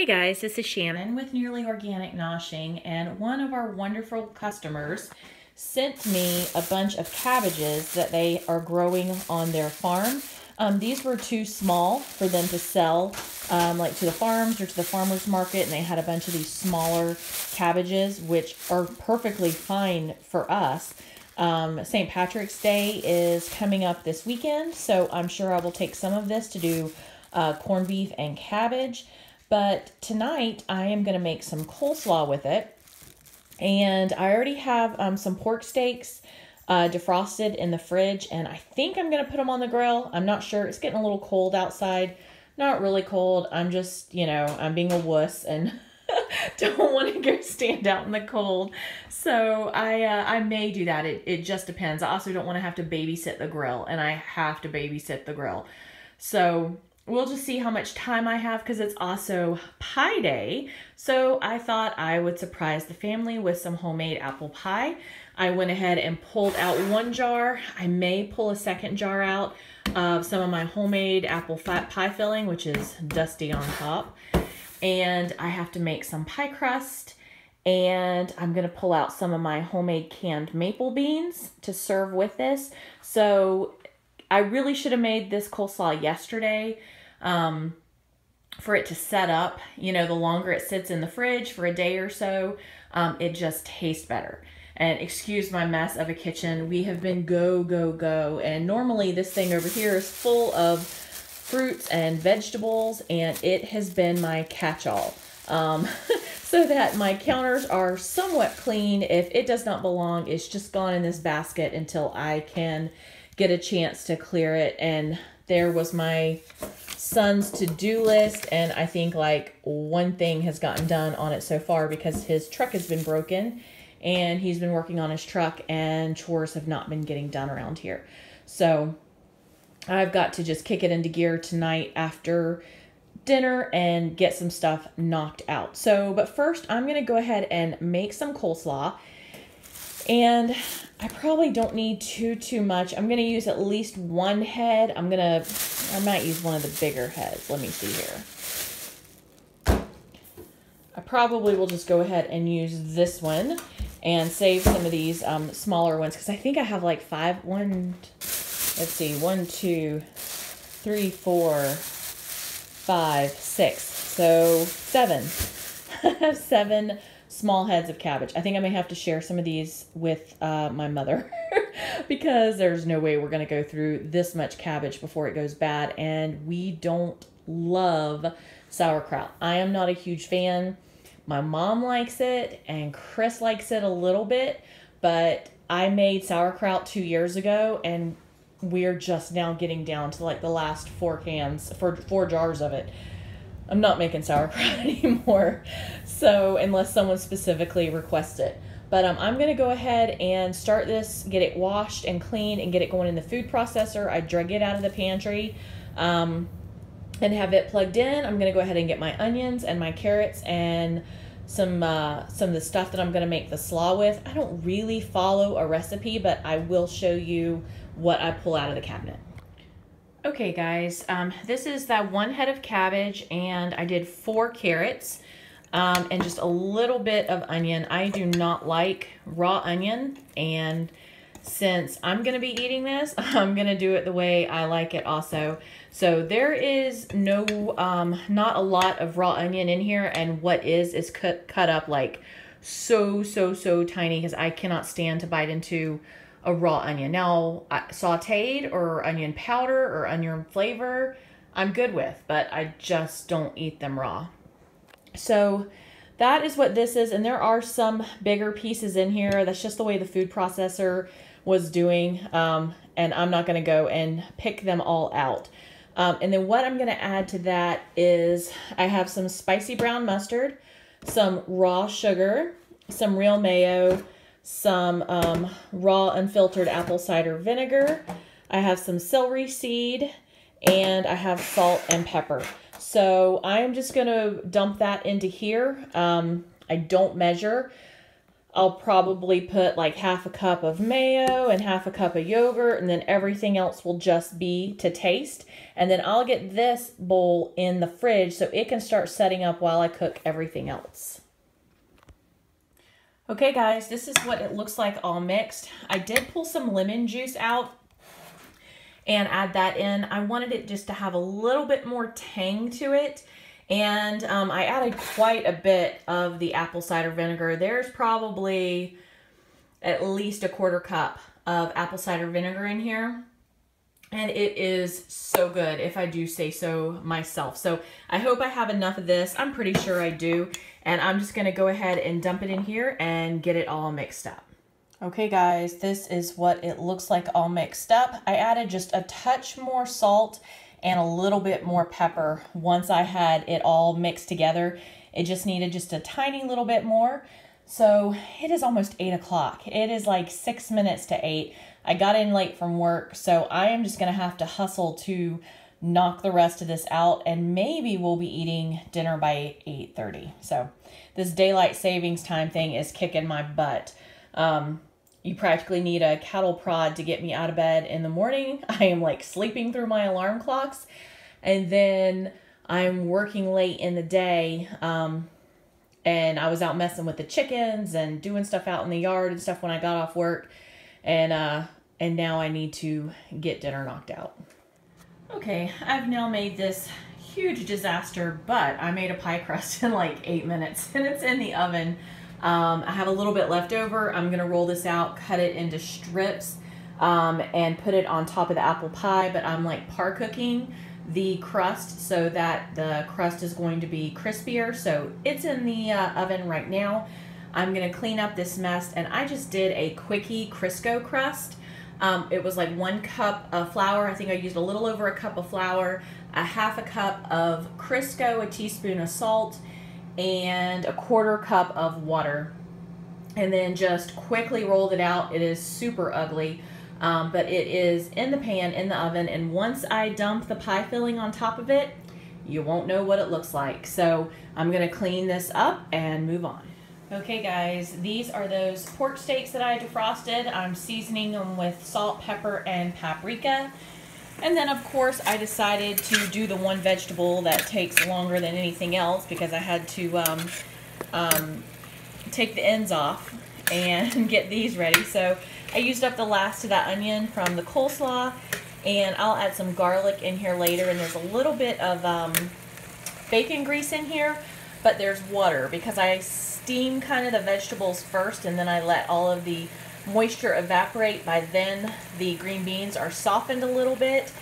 Hey guys, this is Shannon with Nearly Organic Noshing, and one of our wonderful customers sent me a bunch of cabbages that they are growing on their farm. Um, these were too small for them to sell um, like to the farms or to the farmers market, and they had a bunch of these smaller cabbages, which are perfectly fine for us. Um, St. Patrick's Day is coming up this weekend, so I'm sure I will take some of this to do uh, corned beef and cabbage. But tonight I am going to make some coleslaw with it. And I already have um, some pork steaks uh, defrosted in the fridge, and I think I'm going to put them on the grill. I'm not sure. It's getting a little cold outside. Not really cold. I'm just, you know, I'm being a wuss and don't want to go stand out in the cold. So I uh, I may do that. It, it just depends. I also don't want to have to babysit the grill, and I have to babysit the grill. So we'll just see how much time I have because it's also pie day. So I thought I would surprise the family with some homemade apple pie. I went ahead and pulled out one jar. I may pull a second jar out of some of my homemade apple pie filling, which is dusty on top. And I have to make some pie crust. And I'm going to pull out some of my homemade canned maple beans to serve with this. So I really should have made this coleslaw yesterday um, for it to set up. You know, the longer it sits in the fridge for a day or so, um, it just tastes better. And excuse my mess of a kitchen. We have been go, go, go. And normally this thing over here is full of fruits and vegetables, and it has been my catch-all. Um, so that my counters are somewhat clean. If it does not belong, it's just gone in this basket until I can get a chance to clear it. And there was my son's to-do list and I think like one thing has gotten done on it so far because his truck has been broken and he's been working on his truck and chores have not been getting done around here. So I've got to just kick it into gear tonight after dinner and get some stuff knocked out. So, but first I'm going to go ahead and make some coleslaw and I probably don't need too, too much. I'm going to use at least one head. I'm going to, I might use one of the bigger heads. Let me see here. I probably will just go ahead and use this one and save some of these um, smaller ones because I think I have like five, one, let's see, one, two, three, four, five, six. So seven. I have seven small heads of cabbage. I think I may have to share some of these with uh, my mother because there's no way we're going to go through this much cabbage before it goes bad. And we don't love sauerkraut. I am not a huge fan. My mom likes it and Chris likes it a little bit, but I made sauerkraut two years ago and we're just now getting down to like the last four cans, for four jars of it. I'm not making sauerkraut anymore. So unless someone specifically requests it. But um, I'm going to go ahead and start this, get it washed and cleaned, and get it going in the food processor. I drug it out of the pantry um, and have it plugged in. I'm going to go ahead and get my onions and my carrots and some uh, some of the stuff that I'm going to make the slaw with. I don't really follow a recipe, but I will show you what I pull out of the cabinet. Okay guys, um, this is that one head of cabbage and I did four carrots um, and just a little bit of onion. I do not like raw onion and since I'm going to be eating this, I'm going to do it the way I like it also. So there is no, um, not a lot of raw onion in here and what is is cut, cut up like so, so, so tiny because I cannot stand to bite into a raw onion. Now, sauteed or onion powder or onion flavor, I'm good with, but I just don't eat them raw. So that is what this is. And there are some bigger pieces in here. That's just the way the food processor was doing. Um, and I'm not going to go and pick them all out. Um, and then what I'm going to add to that is I have some spicy brown mustard, some raw sugar, some real mayo, some um, raw unfiltered apple cider vinegar. I have some celery seed and I have salt and pepper. So I'm just going to dump that into here. Um, I don't measure. I'll probably put like half a cup of mayo and half a cup of yogurt, and then everything else will just be to taste. And then I'll get this bowl in the fridge so it can start setting up while I cook everything else. Okay guys, this is what it looks like all mixed. I did pull some lemon juice out and add that in. I wanted it just to have a little bit more tang to it. And um, I added quite a bit of the apple cider vinegar. There's probably at least a quarter cup of apple cider vinegar in here. And it is so good, if I do say so myself. So I hope I have enough of this. I'm pretty sure I do. And I'm just to go ahead and dump it in here and get it all mixed up. Okay guys, this is what it looks like all mixed up. I added just a touch more salt and a little bit more pepper once I had it all mixed together. It just needed just a tiny little bit more. So it is almost 8 o'clock. It is like 6 minutes to 8. I got in late from work, so I am just to have to hustle to knock the rest of this out and maybe we'll be eating dinner by 8.30. So this daylight savings time thing is kicking my butt. Um, you practically need a cattle prod to get me out of bed in the morning. I am like sleeping through my alarm clocks. And then I'm working late in the day. Um, and I was out messing with the chickens and doing stuff out in the yard and stuff when I got off work. And, uh, and now I need to get dinner knocked out. Okay, I've now made this huge disaster, but I made a pie crust in like eight minutes and it's in the oven. Um, I have a little bit left over. I'm going to roll this out, cut it into strips, um, and put it on top of the apple pie, but I'm like par cooking the crust so that the crust is going to be crispier. So it's in the uh, oven right now. I'm going to clean up this mess, and I just did a quickie Crisco crust. Um, it was like one cup of flour. I think I used a little over a cup of flour, a half a cup of Crisco, a teaspoon of salt, and a quarter cup of water and then just quickly rolled it out. It is super ugly, um, but it is in the pan, in the oven, and once I dump the pie filling on top of it, you won't know what it looks like. So I'm gonna clean this up and move on. Okay guys, these are those pork steaks that I defrosted. I'm seasoning them with salt, pepper, and paprika. And then of course I decided to do the one vegetable that takes longer than anything else because I had to um, um, take the ends off and get these ready. So I used up the last of that onion from the coleslaw and I'll add some garlic in here later and there's a little bit of um, bacon grease in here but there's water because I steam kind of the vegetables first and then I let all of the moisture evaporate. By then, the green beans are softened a little bit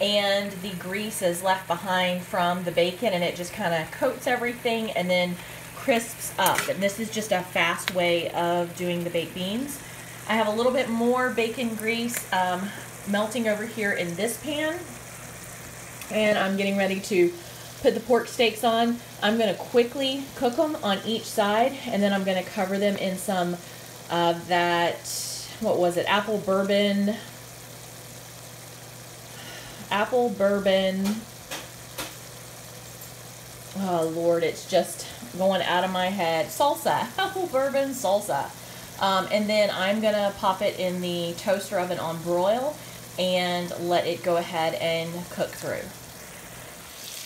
and the grease is left behind from the bacon and it just kind of coats everything and then crisps up. And this is just a fast way of doing the baked beans. I have a little bit more bacon grease um, melting over here in this pan. And I'm getting ready to put the pork steaks on. I'm going to quickly cook them on each side and then I'm going to cover them in some uh, that, what was it, apple bourbon, apple bourbon, oh Lord, it's just going out of my head, salsa, apple bourbon salsa. Um, and then I'm to pop it in the toaster oven on broil and let it go ahead and cook through.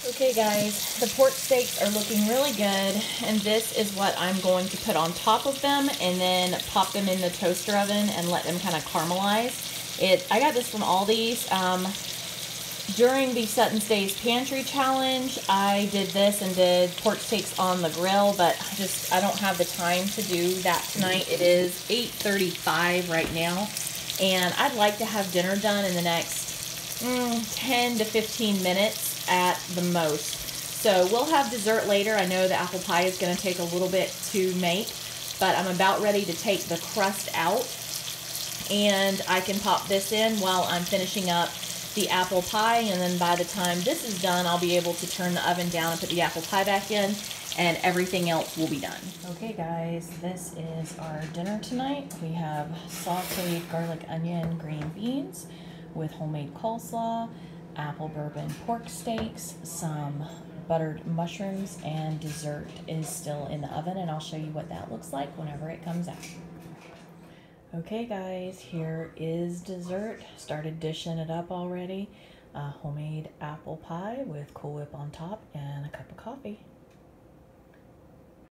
Okay guys, the pork steaks are looking really good and this is what I'm going to put on top of them and then pop them in the toaster oven and let them kind of caramelize. It. I got this from Aldi's. Um, during the Sutton Stays Pantry Challenge, I did this and did pork steaks on the grill, but I just, I don't have the time to do that tonight. It is 8.35 right now, and I'd like to have dinner done in the next mm, 10 to 15 minutes at the most. So we'll have dessert later. I know the apple pie is going to take a little bit to make, but I'm about ready to take the crust out and I can pop this in while I'm finishing up the apple pie and then by the time this is done I'll be able to turn the oven down and put the apple pie back in and everything else will be done. Okay guys, this is our dinner tonight. We have sauteed garlic onion green beans with homemade coleslaw, apple bourbon pork steaks, some buttered mushrooms and dessert is still in the oven and I'll show you what that looks like whenever it comes out. Okay guys, here is dessert. Started dishing it up already. A homemade apple pie with Cool Whip on top and a cup of coffee.